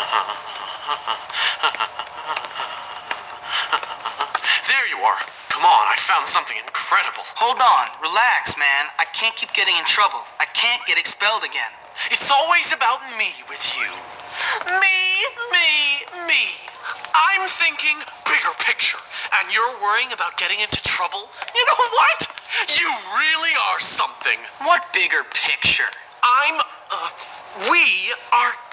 There you are. Come on, I found something incredible. Hold on, relax, man. I can't keep getting in trouble. I can't get expelled again. It's always about me with you. Me, me, me. I'm thinking bigger picture, and you're worrying about getting into trouble? You know what? You really are something. What bigger picture? I'm, uh, we are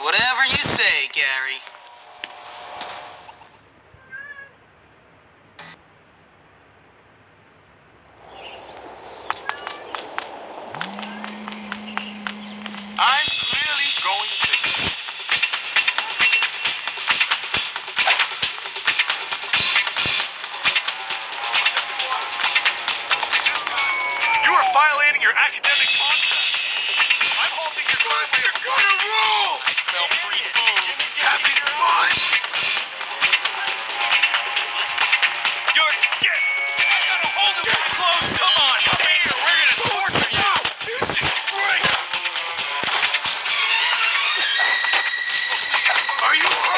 Whatever you say, Gary. Are you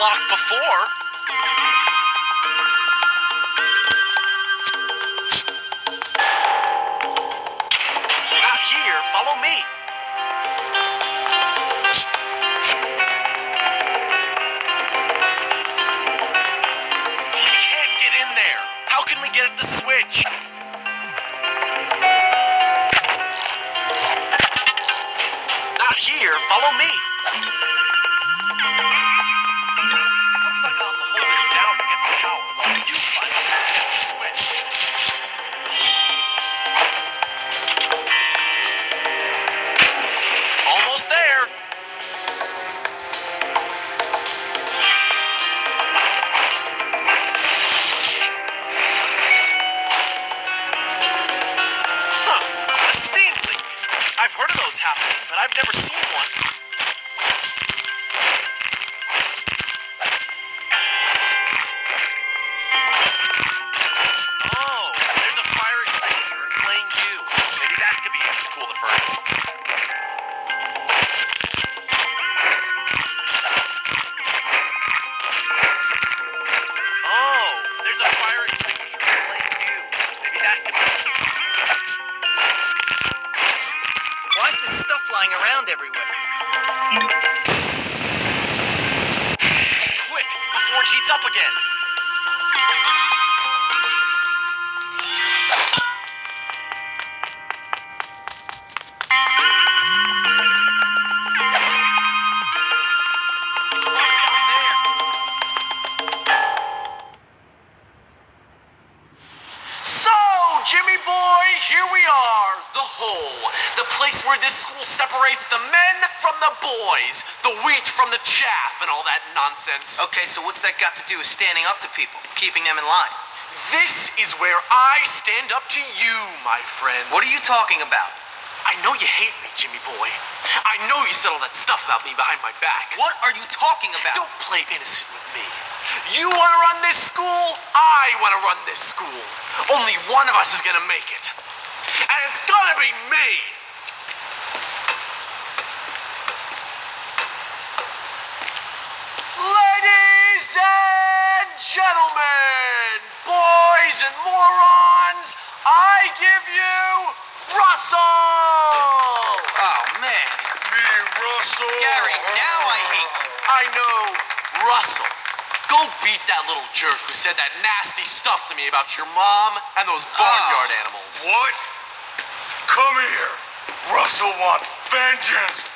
locked before. Happening, but I've never seen one. Oh, there's a fire extinguisher in plain view. Maybe that could be used to cool the furnace. Is this stuff lying around everywhere? Quick, before it heats up again. Place where this school separates the men from the boys, the wheat from the chaff, and all that nonsense. Okay, so what's that got to do with standing up to people, keeping them in line? This is where I stand up to you, my friend. What are you talking about? I know you hate me, Jimmy boy. I know you said all that stuff about me behind my back. What are you talking about? Don't play innocent with me. You want to run this school? I want to run this school. Only one of us is going to make it. And it's going to be me. And gentlemen, boys and morons, I give you Russell! Oh, man. Me, Russell. Gary, now I hate you. I know, Russell. Go beat that little jerk who said that nasty stuff to me about your mom and those barnyard oh. animals. What? Come here. Russell wants vengeance.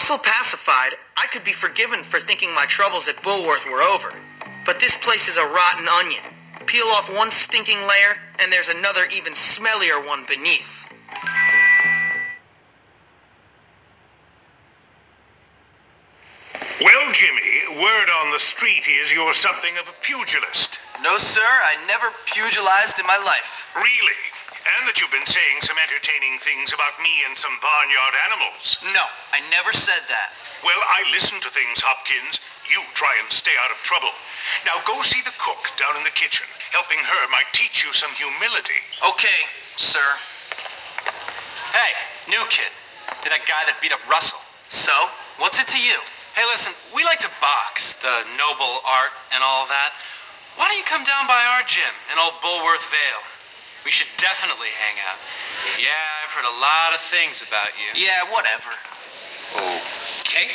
Russell pacified, I could be forgiven for thinking my troubles at Bullworth were over. But this place is a rotten onion. Peel off one stinking layer, and there's another even smellier one beneath. Well, Jimmy, word on the street is you're something of a pugilist. No, sir, I never pugilized in my life. Really? And that you've been saying some entertaining things about me and some barnyard animals. No, I never said that. Well, I listen to things, Hopkins. You try and stay out of trouble. Now go see the cook down in the kitchen. Helping her might teach you some humility. Okay, sir. Hey, new kid. You're that guy that beat up Russell. So, what's it to you? Hey, listen, we like to box, the noble art and all that. Why don't you come down by our gym in old Bullworth Vale? We should definitely hang out. Yeah, I've heard a lot of things about you. Yeah, whatever. Okay.